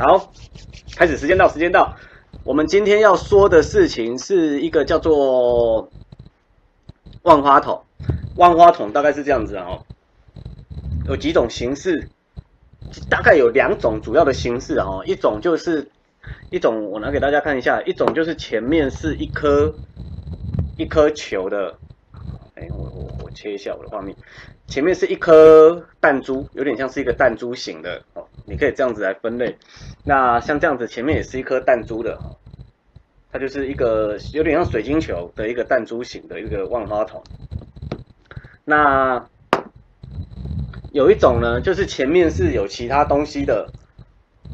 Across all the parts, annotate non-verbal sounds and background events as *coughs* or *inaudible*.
好，开始，时间到，时间到。我们今天要说的事情是一个叫做万花筒。万花筒大概是这样子哦，有几种形式，大概有两种主要的形式哦。一种就是一种，我拿给大家看一下，一种就是前面是一颗一颗球的。哎，我我我切一下我的画面，前面是一颗弹珠，有点像是一个弹珠型的哦。你可以这样子来分类。那像这样子，前面也是一颗弹珠的，它就是一个有点像水晶球的一个弹珠型的一个万花筒。那有一种呢，就是前面是有其他东西的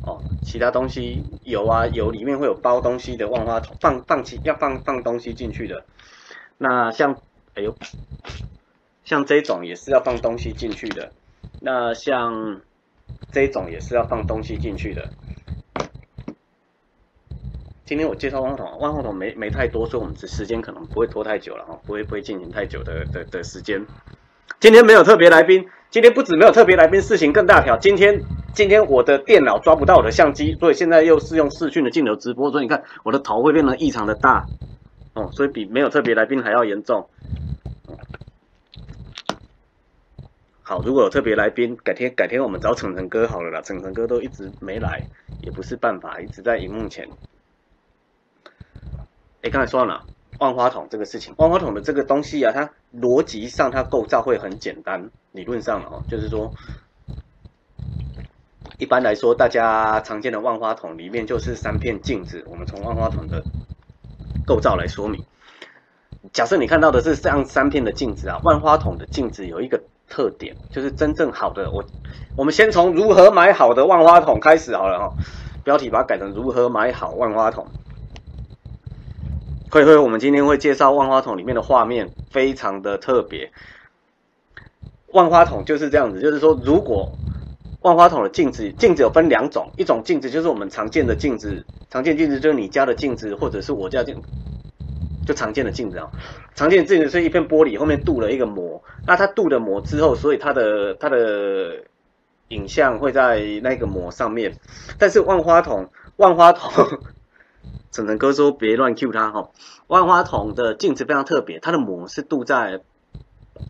哦，其他东西油啊油里面会有包东西的万花筒，放放起要放放东西进去的。那像哎呦，像这种也是要放东西进去的。那像。这种也是要放东西进去的。今天我介绍万花筒，万花筒没没太多，所以我们这时间可能不会拖太久了哈，不会不会进行太久的的的时间。今天没有特别来宾，今天不止没有特别来宾，事情更大条。今天今天我的电脑抓不到我的相机，所以现在又是用视讯的镜头直播，所以你看我的头会变得异常的大哦，所以比没有特别来宾还要严重。好，如果有特别来宾，改天改天我们找晨晨哥好了啦。晨晨哥都一直没来，也不是办法，一直在荧幕前。哎，刚才说到了万花筒这个事情，万花筒的这个东西啊，它逻辑上它构造会很简单，理论上哦，就是说，一般来说大家常见的万花筒里面就是三片镜子。我们从万花筒的构造来说明，假设你看到的是这样三片的镜子啊，万花筒的镜子有一个。特点就是真正好的，我我们先从如何买好的万花筒开始好了哈。标题把它改成如何买好万花筒。会会，我们今天会介绍万花筒里面的画面，非常的特别。万花筒就是这样子，就是说，如果万花筒的镜子，镜子有分两种，一种镜子就是我们常见的镜子，常见镜子就是你家的镜子，或者是我家镜。就常见的镜子啊，常见的镜子是一片玻璃，后面镀了一个膜。那它镀了膜之后，所以它的它的影像会在那个膜上面。但是万花筒，万花筒，陈晨哥说别乱 Q 它哈。万花筒的镜子非常特别，它的膜是镀在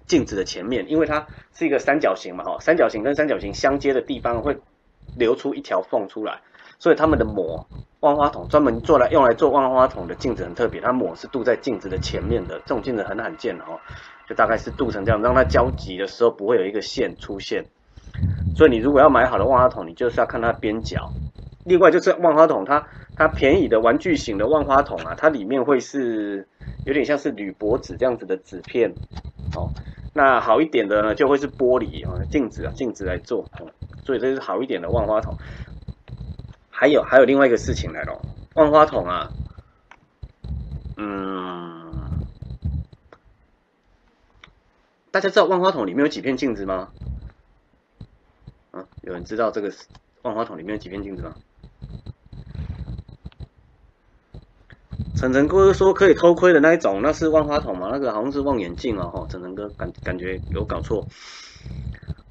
镜子的前面，因为它是一个三角形嘛哈，三角形跟三角形相接的地方会留出一条缝出来。所以他们的膜，万花筒专门做来用来做万花筒的镜子很特别，它膜是镀在镜子的前面的，这种镜子很罕见哦，就大概是镀成这样，让它交集的时候不会有一个线出现。所以你如果要买好的万花筒，你就是要看它边角。另外就是万花筒，它它便宜的玩具型的万花筒啊，它里面会是有点像是铝箔纸这样子的纸片哦。那好一点的呢，就会是玻璃啊镜子啊镜子来做，所以这是好一点的万花筒。还有还有另外一个事情来了，万花筒啊，嗯，大家知道万花筒里面有几片镜子吗？啊，有人知道这个万花筒里面有几片镜子吗？晨晨哥说可以偷窥的那一种，那是万花筒吗？那个好像是望远镜哦，哈，晨晨哥感感觉有搞错。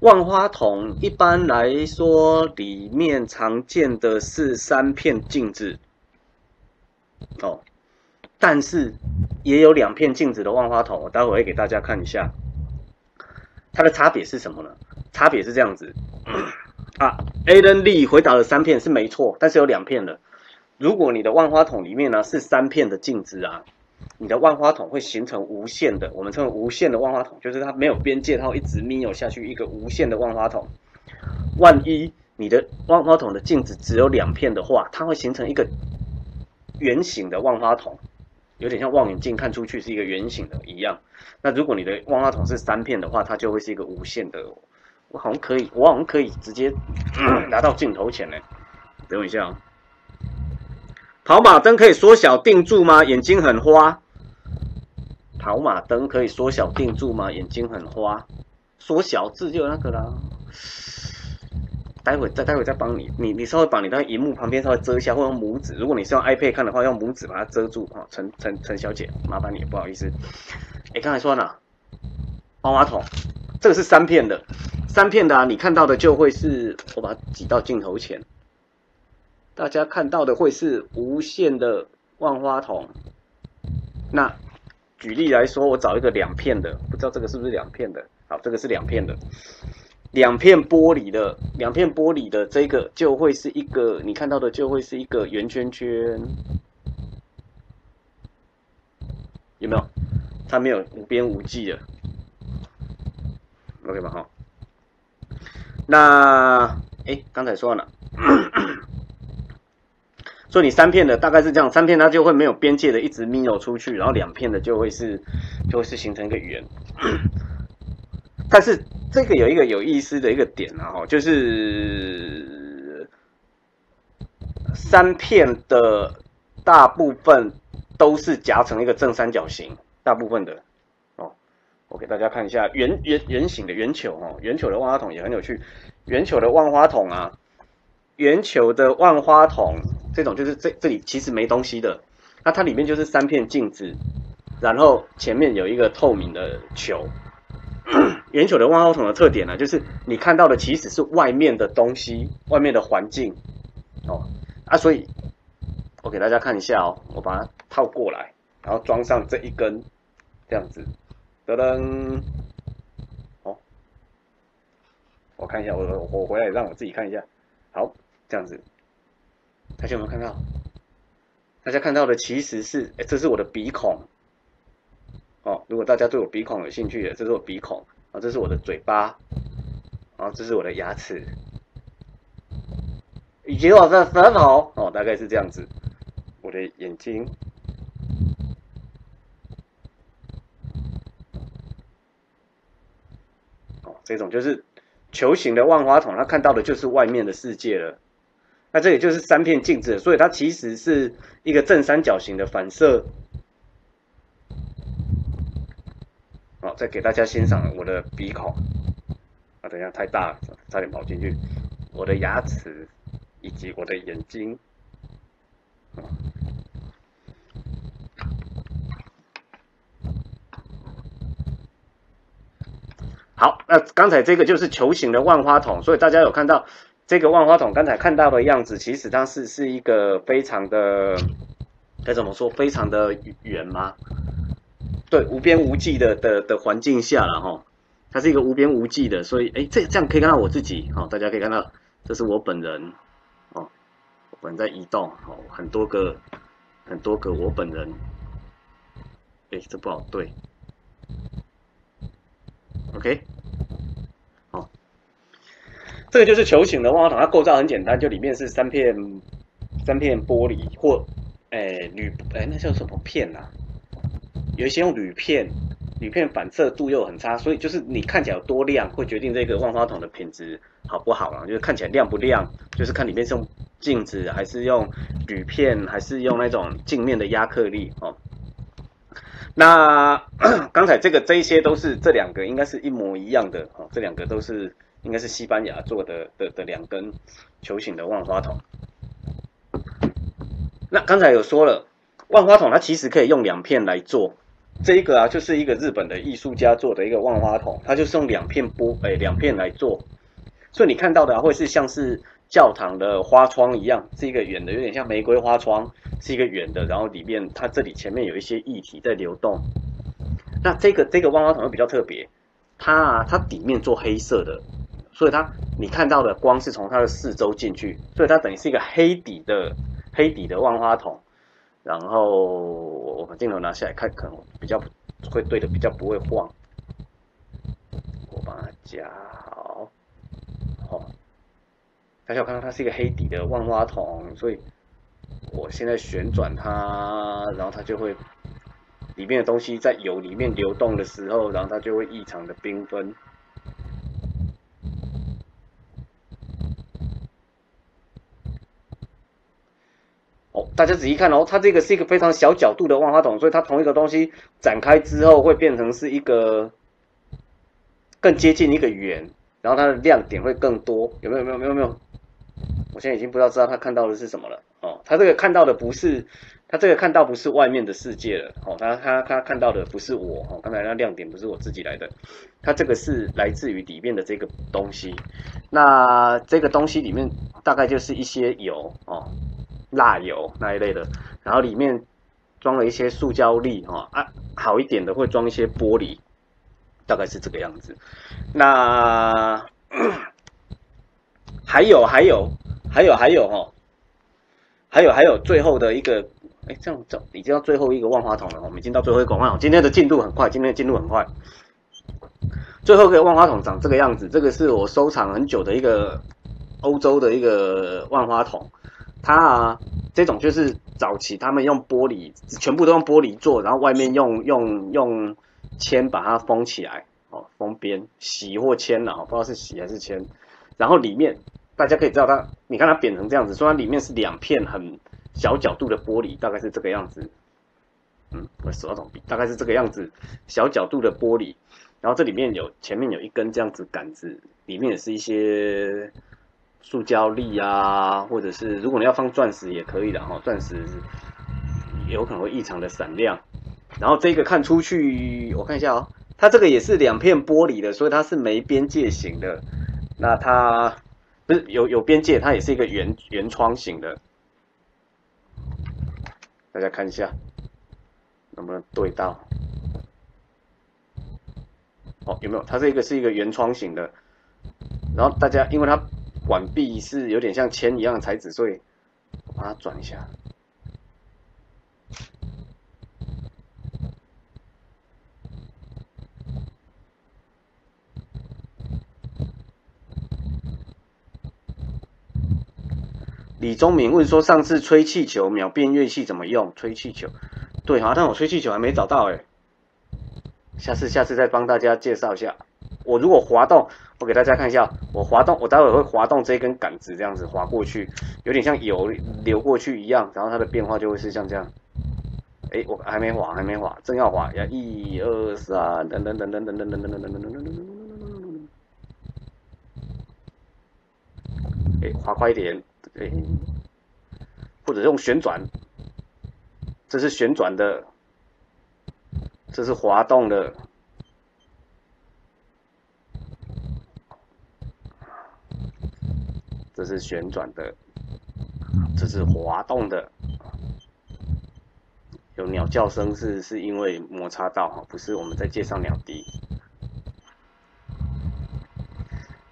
万花筒一般来说，里面常见的是三片镜子，哦，但是也有两片镜子的万花筒，我待会会给大家看一下，它的差别是什么呢？差别是这样子，啊，Alan Lee 回答了三片是没错，但是有两片的，如果你的万花筒里面呢是三片的镜子啊。你的万花筒会形成无限的，我们称为无限的万花筒，就是它没有边界，它会一直眯有下去一个无限的万花筒。万一你的万花筒的镜子只有两片的话，它会形成一个圆形的万花筒，有点像望远镜看出去是一个圆形的一样。那如果你的万花筒是三片的话，它就会是一个无限的。我好像可以，我好像可以直接拿到镜头前呢。等我一下啊。跑马灯可以缩小定住吗？眼睛很花。跑马灯可以缩小定住吗？眼睛很花。缩小字就有那个啦。待会再待会再帮你，你你稍微把你的荧幕旁边稍微遮一下，或用拇指。如果你是用 iPad 看的话，用拇指把它遮住啊。陈陈陈小姐，麻烦你，不好意思。哎，刚才说哪？万花筒，这个是三片的，三片的啊，你看到的就会是，我把它挤到镜头前。大家看到的会是无限的万花筒。那举例来说，我找一个两片的，不知道这个是不是两片的？好，这个是两片的，两片玻璃的，两片玻璃的这个就会是一个，你看到的就会是一个圆圈圈，有没有？它没有无边无际的，OK 吧？哈。那，哎，刚才说了。所以你三片的大概是这样，三片它就会没有边界的一直 m i r 出去，然后两片的就会是 *coughs* 就会是形成一个圆。*coughs* 但是这个有一个有意思的一个点啊，就是三片的大部分都是夹成一个正三角形，大部分的哦，我给大家看一下圆圆圆形的圆球哦，圆球的万花筒也很有趣，圆球的万花筒啊，圆球的万花筒。这种就是这这里其实没东西的，那它里面就是三片镜子，然后前面有一个透明的球。*coughs* 圆球的万花筒的特点呢，就是你看到的其实是外面的东西，外面的环境哦。啊，所以我给大家看一下哦，我把它套过来，然后装上这一根，这样子，噔噔，哦，我看一下，我我回来让我自己看一下，好，这样子。大家有没有看到？大家看到的其实是，哎，这是我的鼻孔。哦，如果大家对我鼻孔有兴趣的，这是我鼻孔啊，这是我的嘴巴，啊，这是我的牙齿，以及我的舌头。哦，大概是这样子。我的眼睛。哦，这种就是球形的万花筒，它看到的就是外面的世界了。那这也就是三片镜子，所以它其实是一个正三角形的反射。好，再给大家欣赏我的鼻孔。啊，等一下太大了，差点跑进去。我的牙齿以及我的眼睛。好，那刚才这个就是球形的万花筒，所以大家有看到。这个万花筒刚才看到的样子，其实它是是一个非常的该怎么说？非常的圆吗？对，无边无际的的的环境下了哈，它是一个无边无际的，所以哎，这这样可以看到我自己哈，大家可以看到，这是我本人哦，我本人在移动哦，很多个很多个我本人，哎，这不好对，OK。这个就是球形的万花筒，它构造很简单，就里面是三片三片玻璃或诶铝诶那叫什么片呐？有一些用铝片，铝片反射度又很差，所以就是你看起来有多亮，会决定这个万花筒的品质好不好啊？就是看起来亮不亮，就是看里面是用镜子还是用铝片，还是用那种镜面的亚克力哦。那 *coughs* 刚才这个这一些都是这两个应该是一模一样的哦，这两个都是。应该是西班牙做的的的两根球形的万花筒。那刚才有说了，万花筒它其实可以用两片来做。这一个啊，就是一个日本的艺术家做的一个万花筒，它就是用两片玻诶两片来做。所以你看到的啊会是像是教堂的花窗一样，是一个圆的，有点像玫瑰花窗，是一个圆的，然后里面它这里前面有一些液体在流动。那这个这个万花筒又比较特别，它啊它底面做黑色的。所以它，你看到的光是从它的四周进去，所以它等于是一个黑底的黑底的万花筒。然后我把镜头拿下来看，可能比较会对的，比较不会晃。我把它夹好，好，大家有看到它是一个黑底的万花筒，所以我现在旋转它，然后它就会里面的东西在油里面流动的时候，然后它就会异常的缤纷。大家仔细看哦，它这个是一个非常小角度的万花筒，所以它同一个东西展开之后会变成是一个更接近一个圆，然后它的亮点会更多。有没有？没有？没有？没有？我现在已经不知道知道他看到的是什么了哦。他这个看到的不是，他这个看到不是外面的世界了哦。他他他看到的不是我哦。刚才那亮点不是我自己来的，他这个是来自于里面的这个东西。那这个东西里面大概就是一些油哦。蜡油那一类的，然后里面装了一些塑胶粒哈啊，好一点的会装一些玻璃，大概是这个样子。那 *clears throat* 还有还有还有还有哈，还有还有最后的一个，哎，这样走已经到最后一个万花筒了，我们已经到最后一个万花筒，今天的进度很快，今天的进度很快。最后一个万花筒长这个样子，这个是我收藏很久的一个欧洲的一个万花筒，它啊这种就是早期他们用玻璃，全部都用玻璃做，然后外面用用用铅把它封起来，哦，封边，洗或铅了，不知道是洗还是铅，然后里面大家可以知道它，你看它扁成这样子，虽然里面是两片很小角度的玻璃，大概是这个样子，嗯，我手要怎么比？大概是这个样子，小角度的玻璃。然后这里面有前面有一根这样子杆子，里面也是一些塑胶粒啊，或者是如果你要放钻石也可以的哈，钻石有可能会异常的闪亮。然后这个看出去，我看一下哦，它这个也是两片玻璃的，所以它是没边界型的。那它不是有有边界，它也是一个圆圆窗型的。大家看一下能不能对到。哦，有没有？它这个是一个圆窗型的，然后大家因为它管壁是有点像铅一样的材质，所以把它转一下。李宗明问说：“上次吹气球秒变乐器怎么用？吹气球，对啊，但我吹气球还没找到哎。”下次下次再帮大家介绍一下。我如果滑动，我给大家看一下，我滑动，我待会会滑动这一根杆子，这样子滑过去，有点像油流过去一样，然后它的变化就会是像这样。哎，我还没滑，还没滑，正要滑，要一二三，等等等等等等等等等等等等等等。哎，滑快一点，哎，或者用旋转，这是旋转的。这是滑动的，这是旋转的，这是滑动的。有鸟叫声是是因为摩擦到哈，不是我们在介绍鸟笛。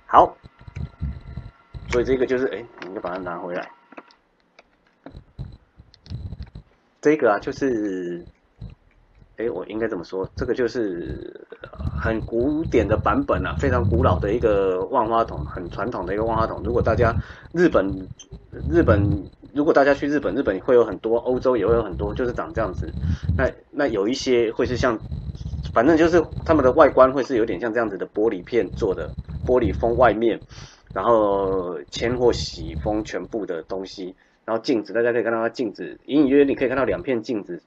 好，所以这个就是哎，你就把它拿回来。这个啊，就是。哎，我应该怎么说？这个就是很古典的版本啊，非常古老的一个万花筒，很传统的一个万花筒。如果大家日本日本，如果大家去日本，日本会有很多，欧洲也会有很多，就是长这样子。那那有一些会是像，反正就是他们的外观会是有点像这样子的玻璃片做的，玻璃封外面，然后铅或锡封全部的东西，然后镜子，大家可以看到它镜子，隐隐约约你可以看到两片镜子。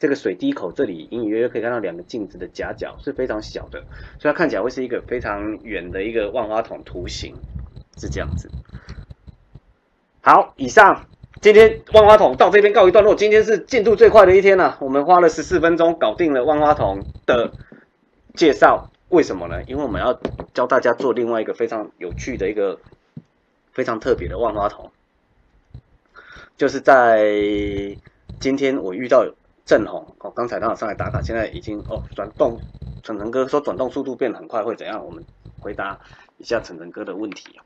这个水滴口这里隐隐约约可以看到两个镜子的夹角是非常小的，所以它看起来会是一个非常远的一个万花筒图形，是这样子。好，以上今天万花筒到这边告一段落。今天是进度最快的一天了，我们花了十四分钟搞定了万花筒的介绍。为什么呢？因为我们要教大家做另外一个非常有趣的一个非常特别的万花筒，就是在今天我遇到。正红哦，刚才刚好上来打卡，现在已经哦转动，晨晨哥说转动速度变得很快会怎样？我们回答一下晨晨哥的问题，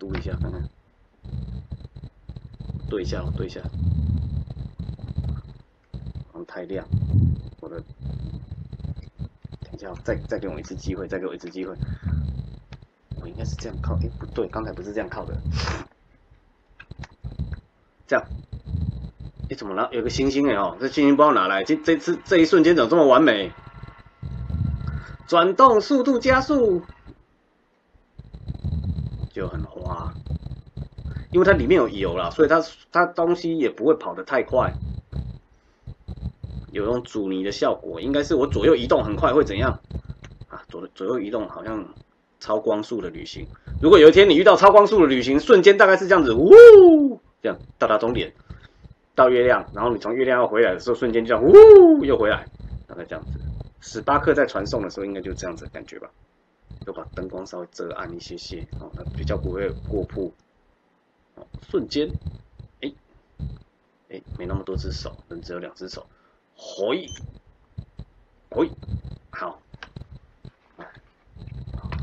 读一下看看，对一下哦，对一下，哦，太亮，我的，等一下，再再给我一次机会，再给我一次机会，我应该是这样靠，哎不对，刚才不是这样靠的，这样。你怎么了？有个星星哎哦，这星星不知道哪来。这这次这一瞬间怎么这么完美？转动速度加速就很滑，因为它里面有油了，所以它它东西也不会跑得太快，有种阻尼的效果。应该是我左右移动很快会怎样啊？左左右移动好像超光速的旅行。如果有一天你遇到超光速的旅行，瞬间大概是这样子，呜，这样到达终点。到月亮，然后你从月亮要回来的时候，瞬间就像，呜，又回来，大概这样子。十八克在传送的时候，应该就这样子感觉吧。就把灯光稍微遮暗一些些，哦，它比较不会过曝。哦，瞬间，哎，哎，没那么多只手，人只有两只手。回，回，好，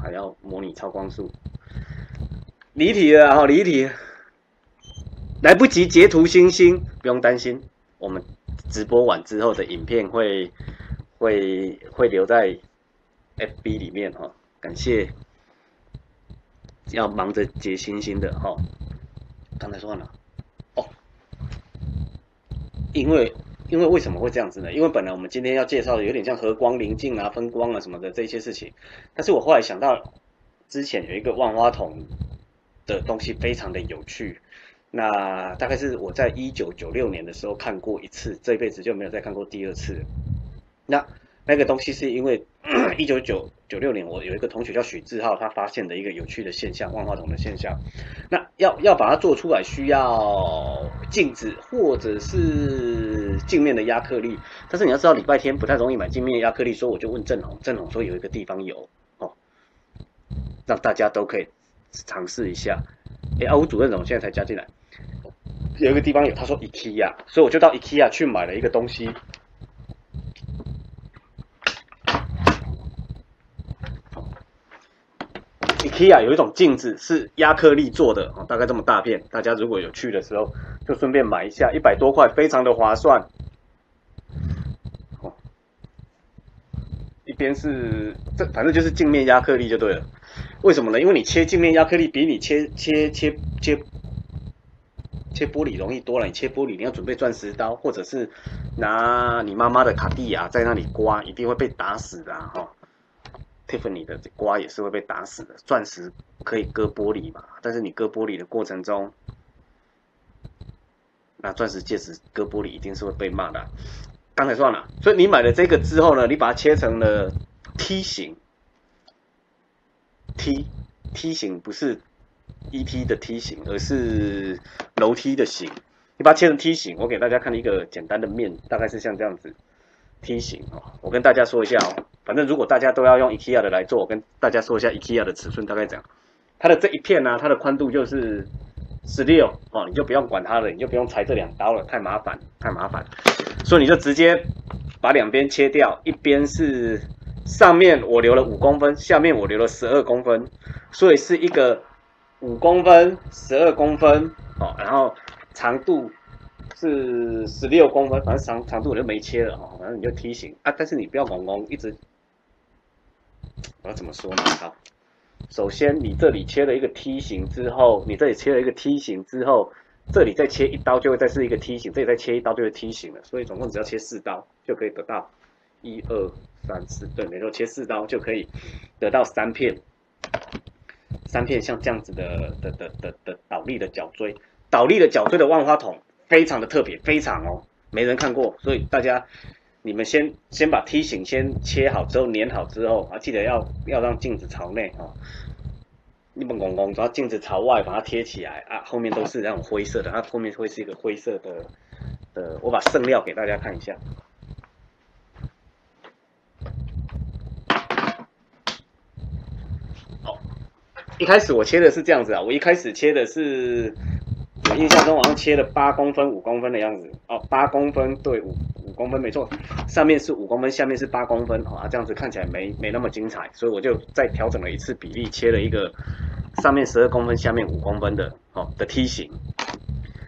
还要模拟超光速，离体了哈，离题，来不及截图星星，不用担心，我们直播完之后的影片会会会留在 FB 里面哈，感谢要忙着截星星的哈，刚才说完了，哦，因为。因为为什么会这样子呢？因为本来我们今天要介绍的有点像和光临镜啊、分光啊什么的这些事情，但是我后来想到之前有一个万花筒的东西非常的有趣，那大概是我在一九九六年的时候看过一次，这辈子就没有再看过第二次。那那个东西是因为 *clears throat* 一九九九六年我有一个同学叫许志浩，他发现的一个有趣的现象，万花筒的现象。那要要把它做出来，需要镜子或者是。镜面的亚克力，但是你要知道礼拜天不太容易买镜面亚克力，所以我就问郑红，郑红说有一个地方有哦，让大家都可以尝试一下。哎，阿吴主任怎么现在才加进来？有一个地方有，他说 IKEA，所以我就到 IKEA 去买了一个东西。IKEA 有一种镜子是亚克力做的，大概这么大片。大家如果有去的时候，就顺便买一下，一百多块，非常的划算。一边是这，反正就是镜面亚克力就对了。为什么呢？因为你切镜面亚克力比你切切切切切玻璃容易多了。你切玻璃，你要准备钻石刀，或者是拿你妈妈的卡地亚在那里刮，一定会被打死的哈。Tiffany 的这刮也是会被打死的，钻石可以割玻璃嘛？但是你割玻璃的过程中，那钻石戒指割玻璃一定是会被骂的。刚才算了，所以你买了这个之后呢，你把它切成了梯形梯梯形不是 E T 的梯形，而是楼梯的形。你把它切成梯形，我给大家看一个简单的面，大概是像这样子梯形哦。我跟大家说一下哦。反正如果大家都要用 IKEA 的来做，我跟大家说一下 IKEA 的尺寸大概怎样。它的这一片呢，它的宽度就是十六哦，你就不用管它了，你就不用裁这两刀了，太麻烦，太麻烦。所以你就直接把两边切掉，一边是上面我留了五公分，下面我留了十二公分，所以是一个五公分、十二公分哦，然后长度。是十六公分，反正长长度我就没切了哦，反正你就梯形啊，但是你不要拱拱，一直我要怎么说呢？好，首先你这里切了一个梯形之后，你这里切了一个梯形之后，这里再切一刀就会再是一个梯形，这里再切一刀就会梯形了，所以总共只要切四刀就可以得到一二三四，对，没错，切四刀就可以得到三片，三片像这样子的的的的的倒立的角锥，倒立的角锥的万花筒。非常的特别，非常哦，没人看过，所以大家你们先先把梯形先切好之后粘好之后啊，记得要要让镜子朝内啊，你们拱拱，然后镜子朝外把它贴起来啊，后面都是那种灰色的，它后面会是一个灰色的的，我把剩料给大家看一下。一开始我切的是这样子啊，我一开始切的是。我印象中好像切了八公分、五公分的样子哦，八公分对五五公分没错，上面是五公分，下面是八公分啊，这样子看起来没没那么精彩，所以我就再调整了一次比例，切了一个上面十二公分、下面五公分的哦的梯形。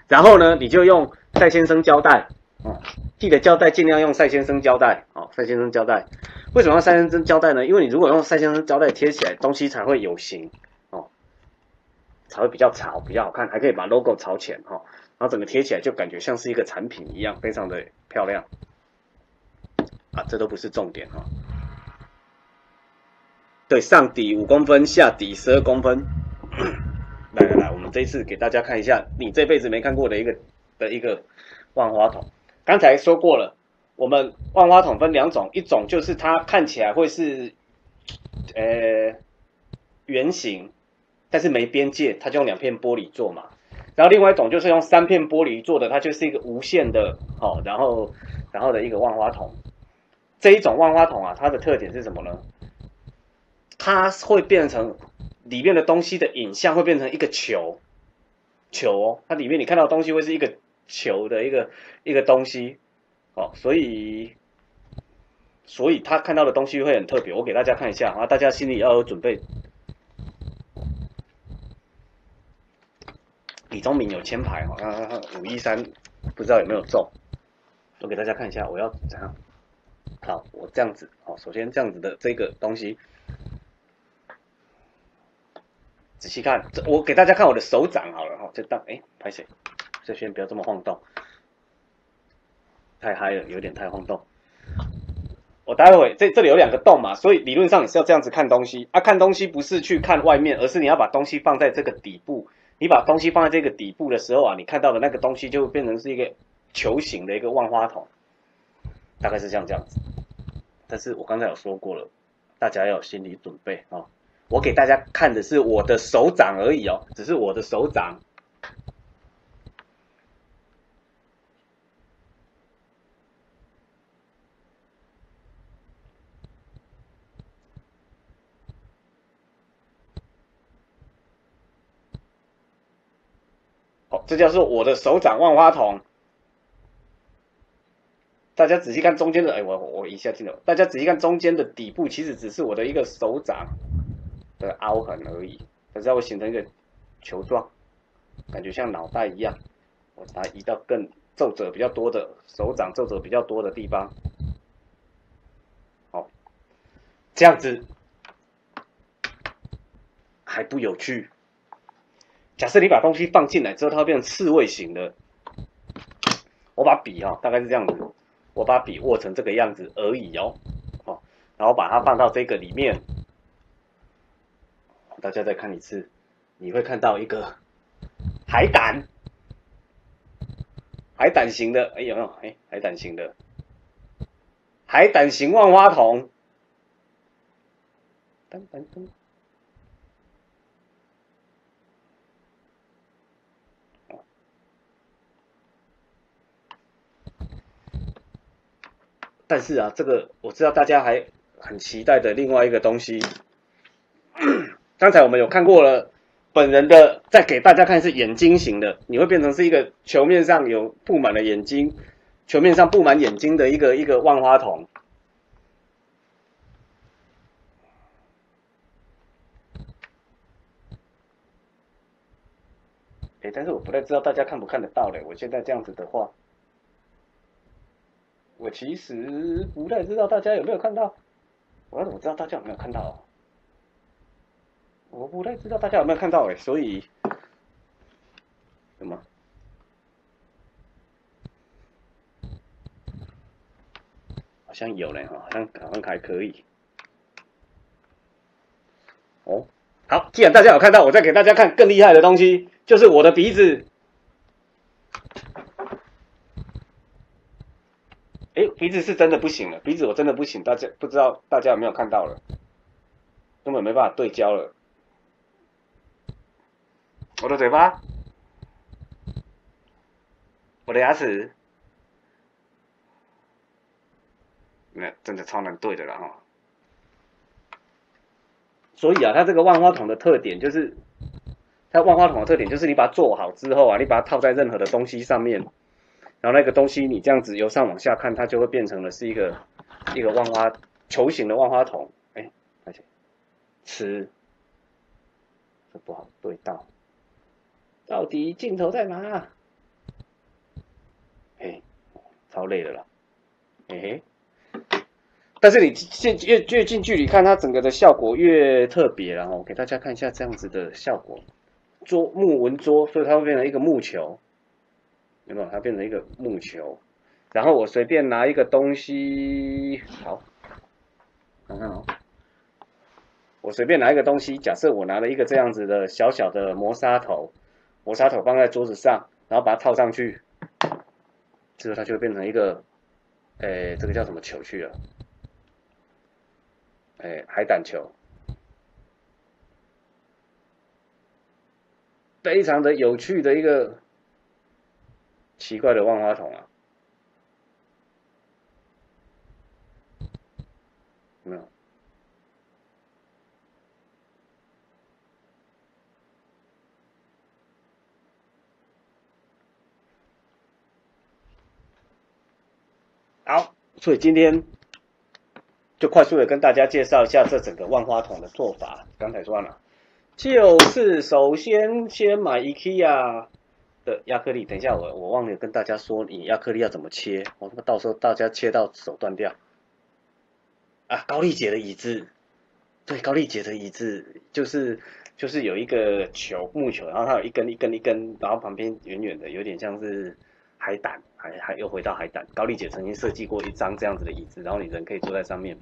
然后呢，你就用赛先生胶带哦，记得胶带尽量用赛先生胶带哦，赛先生胶带。为什么要赛先生胶带呢？因为你如果用赛先生胶带贴起来，东西才会有形。才会比较潮，比较好看，还可以把 logo 朝前哈，然后整个贴起来就感觉像是一个产品一样，非常的漂亮。啊，这都不是重点哈。对，上底五公分，下底十二公分。*coughs* 来来来，我们这一次给大家看一下你这辈子没看过的一个的一个万花筒。刚才说过了，我们万花筒分两种，一种就是它看起来会是呃圆形。但是没边界，它就用两片玻璃做嘛。然后另外一种就是用三片玻璃做的，它就是一个无限的，哦，然后然后的一个万花筒。这一种万花筒啊，它的特点是什么呢？它会变成里面的东西的影像会变成一个球，球哦，它里面你看到的东西会是一个球的一个一个东西，哦，所以所以他看到的东西会很特别。我给大家看一下啊，大家心里要有准备。李宗明有签牌哦，他五一三不知道有没有中，我给大家看一下，我要怎样？好，我这样子哦，首先这样子的这个东西，仔细看，这我给大家看我的手掌好了哈，就当哎拍谁？这先不要这么晃动，太嗨了，有点太晃动。我待会这这里有两个洞嘛，所以理论上你是要这样子看东西啊，看东西不是去看外面，而是你要把东西放在这个底部。你把东西放在这个底部的时候啊，你看到的那个东西就变成是一个球形的一个万花筒，大概是像这样子。但是我刚才有说过了，大家要有心理准备啊！我给大家看的是我的手掌而已哦，只是我的手掌。这叫做我的手掌万花筒。大家仔细看中间的，哎，我我一下听到，大家仔细看中间的底部，其实只是我的一个手掌的凹痕而已，可是它会形成一个球状，感觉像脑袋一样。我把它移到更皱褶比较多的手掌皱褶比较多的地方，好，这样子还不有趣。假设你把东西放进来之后，它会变成刺猬型的。我把笔哈，大概是这样子，我把笔握成这个样子而已哦，哦，然后把它放到这个里面，大家再看一次，你会看到一个海胆，海胆型的，哎有没有？哎，海胆型的，海胆型万花筒，噔噔噔。但是啊，这个我知道大家还很期待的另外一个东西，*clears throat* 刚才我们有看过了，本人的再给大家看是眼睛型的，你会变成是一个球面上有布满了眼睛，球面上布满眼睛的一个一个万花筒。哎，但是我不太知道大家看不看得到嘞，我现在这样子的话。我其实不太知道大家有没有看到，我怎么知道大家有没有看到？我不太知道大家有没有看到哎，所以什么？好像有嘞，好像好像还可以。哦，好，既然大家有看到，我再给大家看更厉害的东西，就是我的鼻子。哎，鼻子是真的不行了，鼻子我真的不行，大家不知道大家有没有看到了，根本没办法对焦了。我的嘴巴，我的牙齿，那真的超难对的了哈。所以啊，它这个万花筒的特点就是，它万花筒的特点就是你把它做好之后啊，你把它套在任何的东西上面。然后那个东西，你这样子由上往下看，它就会变成了是一个一个万花球形的万花筒。哎，而且吃这不好对到，到底镜头在哪？哎，超累的了，嘿嘿。但是你近越越近距离看，它整个的效果越特别。然后给大家看一下这样子的效果，桌木纹桌，所以它会变成一个木球。有没有？它变成一个木球，然后我随便拿一个东西，好，看看哦，我随便拿一个东西，假设我拿了一个这样子的小小的磨砂头，磨砂头放在桌子上，然后把它套上去，之后它就会变成一个，诶，这个叫什么球去了？诶，海胆球，非常的有趣的一个。奇怪的万花筒啊，没有。好，所以今天就快速的跟大家介绍一下这整个万花筒的做法。刚才说了，就是首先先买 IKEA 的亚克力。等一下，我我忘了跟大家说，你亚克力要怎么切，我他妈到时候大家切到手断掉。啊，高丽姐的椅子，对，高丽姐的椅子就是就是有一个球木球，然后它有一根一根一根，然后旁边远远的，有点像是海胆，还还又回到海胆。高丽姐曾经设计过一张这样子的椅子，然后你人可以坐在上面。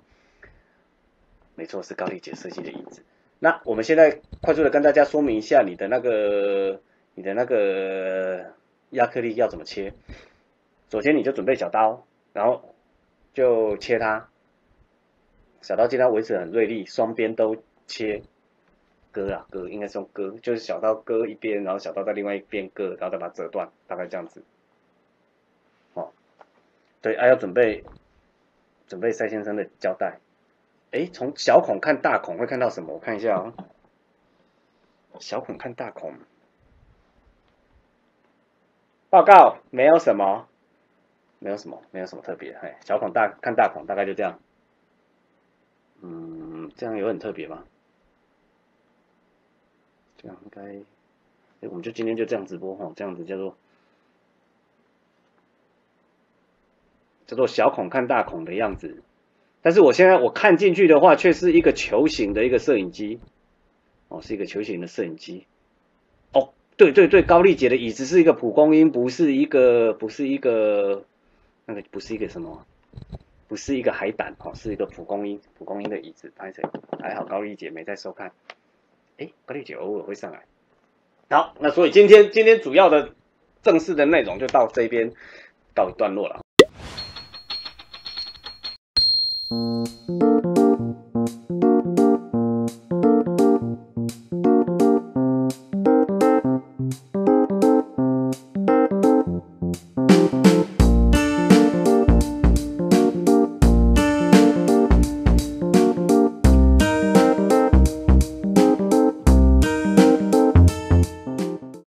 没错，是高丽姐设计的椅子。那我们现在快速的跟大家说明一下你的那个你的那个亚克力要怎么切。首先你就准备小刀，然后就切它。小刀尽量维持很锐利，双边都切割啊割，应该是用割，就是小刀割一边，然后小刀在另外一边割，然后再把它折断，大概这样子。哦，对，还要准备准备赛先生的胶带。哎，从小孔看大孔会看到什么？我看一下啊，小孔看大孔，报告没有什么，没有什么，没有什么特别。哎，小孔大看大孔，大概就这样。嗯，这样有很特别吗？这样应该，哎，我们就今天就这样直播哈，这样子叫做叫做小孔看大孔的样子。但是我现在我看进去的话，却是一个球形的一个摄影机，哦，是一个球形的摄影机。对对对，高丽姐的椅子是一个蒲公英，不是一个不是一个那个不是一个什么。不是一个海胆哦，是一个蒲公英，蒲公英的椅子。拍谁？还好高丽姐没在收看。哎，高丽姐偶尔会上来。好，那所以今天今天主要的正式的内容就到这边告一段落了。